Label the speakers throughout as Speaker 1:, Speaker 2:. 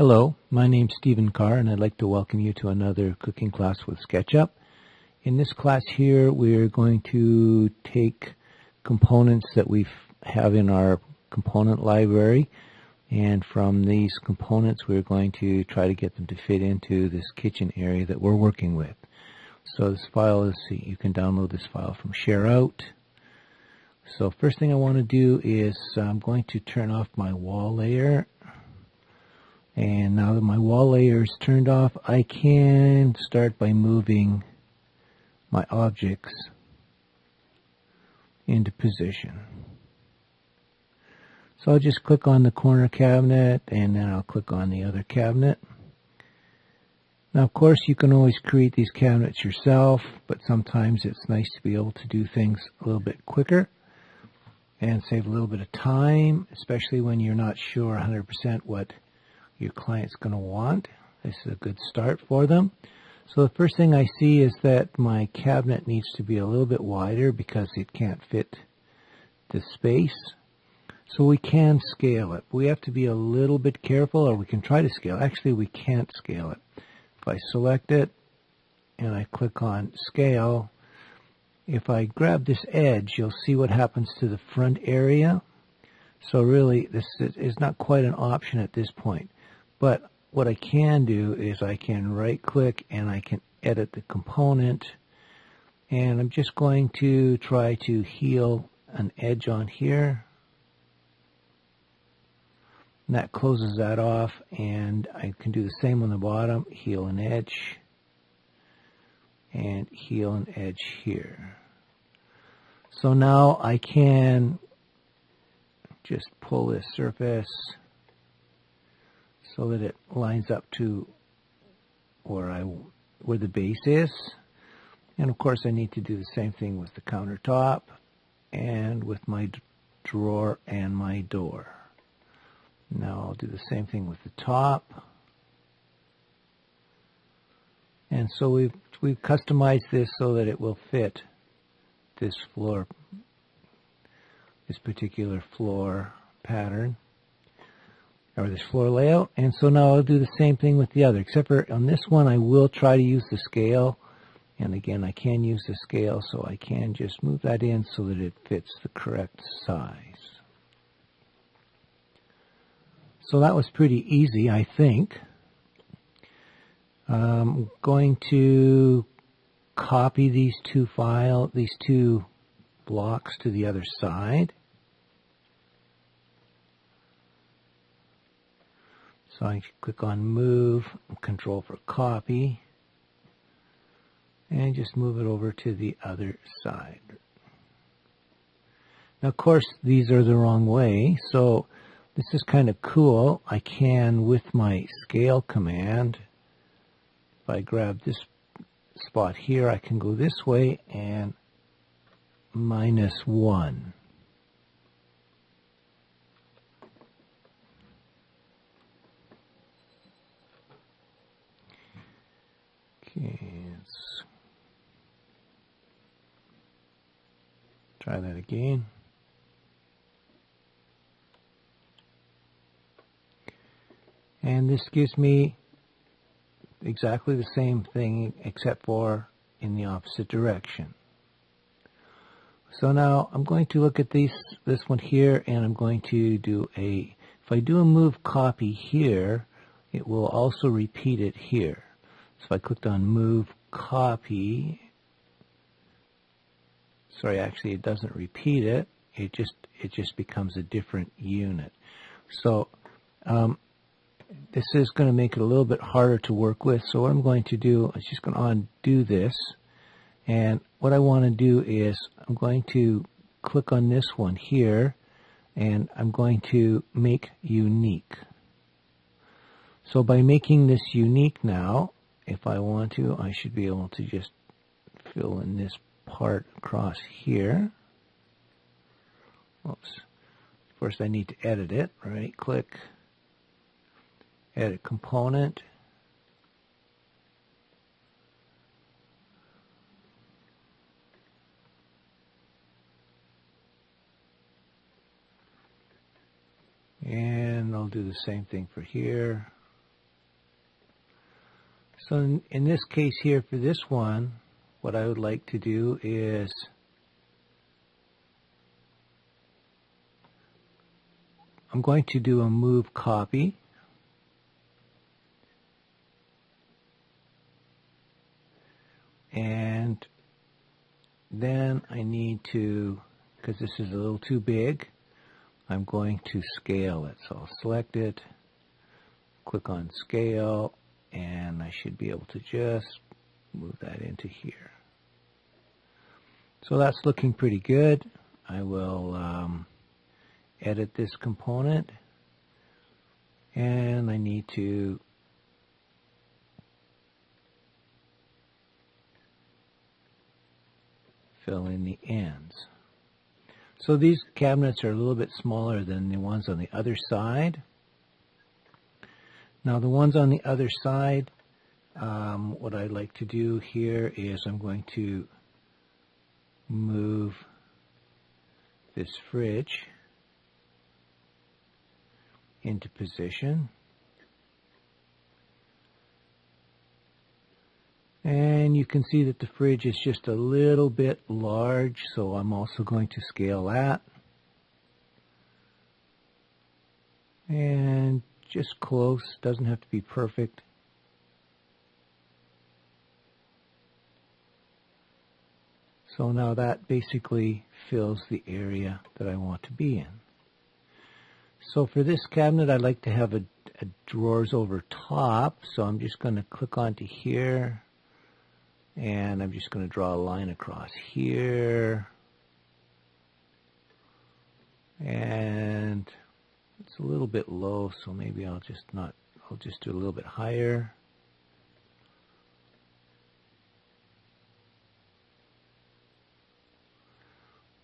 Speaker 1: Hello, my name's Stevhan Carre and I'd like to welcome you to another cooking class with SketchUp. In this class here we're going to take components that we have in our component library and from these components we're going to try to get them to fit into this kitchen area that we're working with. So this file is, you can download this file from ShareOut. So first thing I want to do is I'm going to turn off my wall layer and now that my wall layer is turned off, I can start by moving my objects into position. So I'll just click on the corner cabinet and then I'll click on the other cabinet. Now of course you can always create these cabinets yourself, but sometimes it's nice to be able to do things a little bit quicker and save a little bit of time, especially when you're not sure 100% what your client's going to want. This is a good start for them. So the first thing I see is that my cabinet needs to be a little bit wider because it can't fit the space. So we can scale it. We have to be a little bit careful or we can try to scale. Actually, we can't scale it. If I select it and I click on scale, if I grab this edge, you'll see what happens to the front area. So really, this is not quite an option at this point. But what I can do is I can right click and I can edit the component. And I'm just going to try to heal an edge on here. And that closes that off and I can do the same on the bottom heal an edge and heal an edge here. So now I can just pull this surface so that it lines up to where I where the base is. And of course I need to do the same thing with the countertop and with my drawer and my door. Now I'll do the same thing with the top. And so we've we've customized this so that it will fit this floor this particular floor pattern or this floor layout. And so now I'll do the same thing with the other, except for on this one I will try to use the scale. And again, I can use the scale, so I can just move that in so that it fits the correct size. So that was pretty easy, I think. I'm going to copy these two file, these two blocks to the other side. So I click on move, control for copy, and just move it over to the other side. Now of course these are the wrong way, so this is kind of cool. I can, with my scale command, if I grab this spot here, I can go this way and minus 1. Okay, let's try that again. And this gives me exactly the same thing except for in the opposite direction. So now I'm going to look at these, this one here and I'm going to do a, if I do a move copy here, it will also repeat it here. So I clicked on move copy. Sorry, actually it doesn't repeat it. It just it just becomes a different unit. So um, this is going to make it a little bit harder to work with. So what I'm going to do is just going to undo this. And what I want to do is I'm going to click on this one here and I'm going to make unique. So by making this unique now, if I want to, I should be able to just fill in this part across here. Oops. First I need to edit it. Right click, edit component. And I'll do the same thing for here. So in, in this case here for this one, what I would like to do is I'm going to do a move copy. And then I need to, because this is a little too big, I'm going to scale it. So I'll select it, click on scale, and I should be able to just move that into here. So that's looking pretty good. I will um, edit this component and I need to fill in the ends. So these cabinets are a little bit smaller than the ones on the other side. Now the ones on the other side, um, what I'd like to do here is I'm going to move this fridge into position. And you can see that the fridge is just a little bit large, so I'm also going to scale that. And just close, doesn't have to be perfect. So now that basically fills the area that I want to be in. So for this cabinet, I'd like to have a, a drawers over top. So I'm just going to click onto here. And I'm just going to draw a line across here. And it's a little bit low, so maybe I'll just not, I'll just do a little bit higher.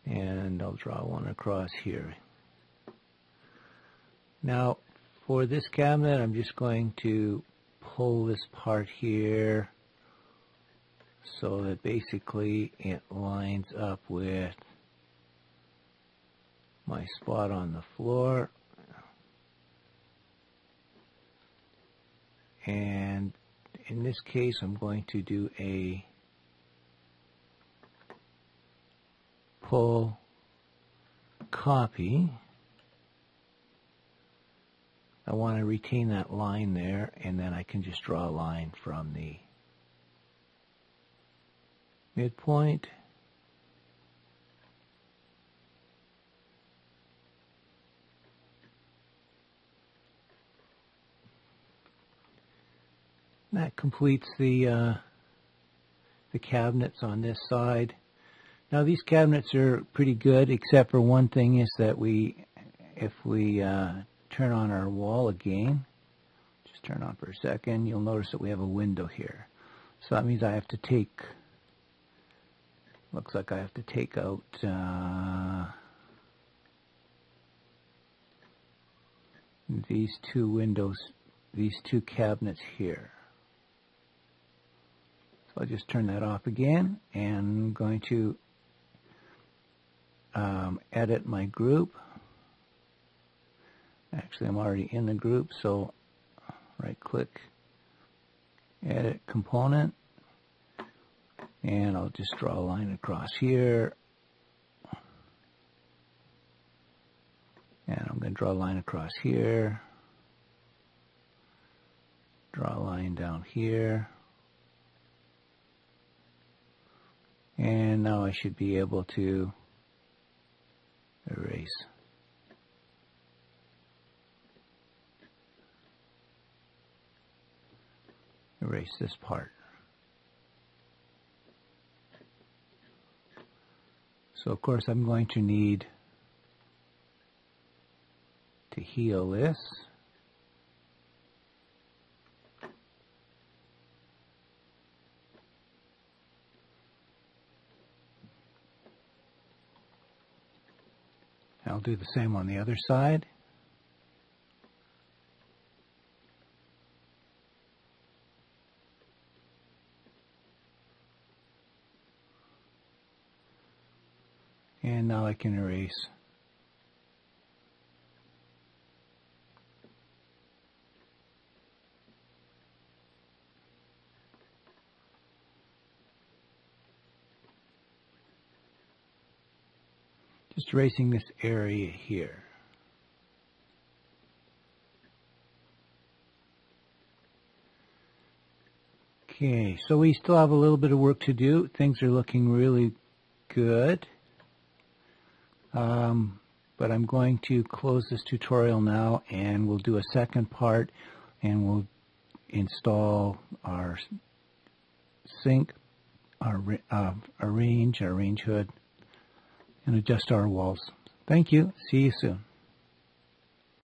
Speaker 1: And I'll draw one across here. Now, for this cabinet, I'm just going to pull this part here so that basically it lines up with my spot on the floor. And in this case, I'm going to do a pull copy. I want to retain that line there and then I can just draw a line from the midpoint that completes the uh, the cabinets on this side. Now these cabinets are pretty good except for one thing is that we if we uh, turn on our wall again, just turn on for a second, you'll notice that we have a window here. So that means I have to take, looks like I have to take out uh, these two windows, these two cabinets here. So I'll just turn that off again and I'm going to um, edit my group. Actually, I'm already in the group, so right click, edit component, and I'll just draw a line across here. And I'm going to draw a line across here. Draw a line down here. And now I should be able to erase. erase this part. So of course I'm going to need to heal this. I'll do the same on the other side. And now I can erase. Just erasing this area here. Okay, so we still have a little bit of work to do. Things are looking really good. Um, but I'm going to close this tutorial now and we'll do a second part and we'll install our sink, our, uh, our range, our range hood, and adjust our walls. Thank you. See you soon.